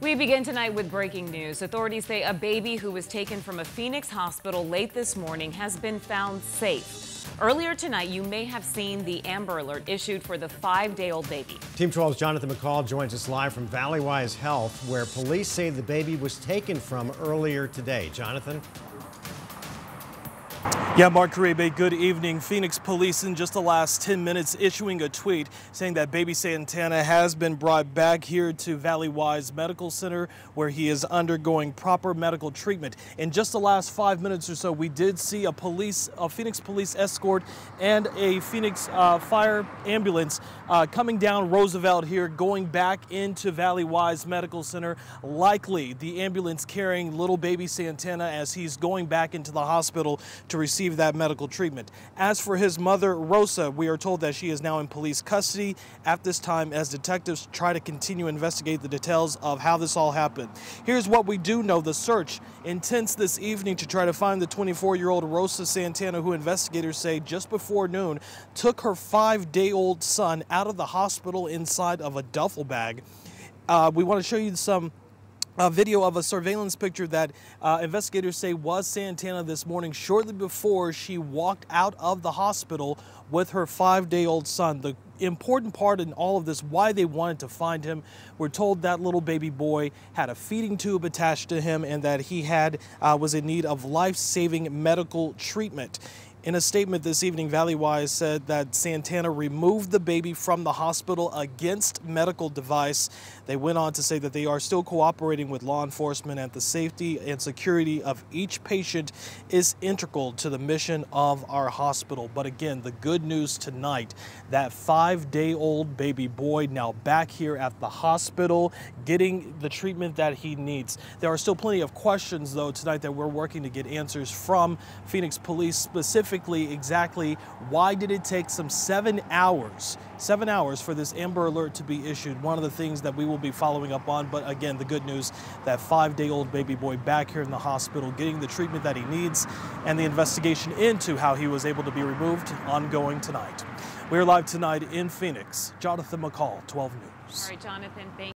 We begin tonight with breaking news. Authorities say a baby who was taken from a Phoenix hospital late this morning has been found safe. Earlier tonight, you may have seen the Amber Alert issued for the five-day-old baby. Team 12's Jonathan McCall joins us live from Valleywise Health, where police say the baby was taken from earlier today. Jonathan? Yeah, Mark Caribe, good evening. Phoenix police in just the last 10 minutes issuing a tweet saying that baby Santana has been brought back here to Valleywise Medical Center where he is undergoing proper medical treatment. In just the last five minutes or so, we did see a police, a Phoenix police escort and a Phoenix uh, fire ambulance uh, coming down Roosevelt here, going back into Valleywise Medical Center. Likely the ambulance carrying little baby Santana as he's going back into the hospital to receive receive that medical treatment. As for his mother, Rosa, we are told that she is now in police custody at this time as detectives try to continue investigate the details of how this all happened. Here's what we do know. The search intense this evening to try to find the 24-year-old Rosa Santana, who investigators say just before noon took her five-day-old son out of the hospital inside of a duffel bag. Uh, we want to show you some a video of a surveillance picture that uh, investigators say was Santana this morning shortly before she walked out of the hospital with her five-day-old son. The important part in all of this, why they wanted to find him, we're told that little baby boy had a feeding tube attached to him and that he had uh, was in need of life-saving medical treatment. In a statement this evening, Valleywise said that Santana removed the baby from the hospital against medical device. They went on to say that they are still cooperating with law enforcement and the safety and security of each patient is integral to the mission of our hospital. But again, the good news tonight, that five-day-old baby boy now back here at the hospital getting the treatment that he needs. There are still plenty of questions, though, tonight that we're working to get answers from Phoenix Police specifically specifically exactly why did it take some seven hours, seven hours for this Amber Alert to be issued. One of the things that we will be following up on, but again, the good news, that five-day-old baby boy back here in the hospital getting the treatment that he needs and the investigation into how he was able to be removed ongoing tonight. We're live tonight in Phoenix. Jonathan McCall, 12 News. All right, Jonathan, thank